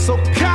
So come.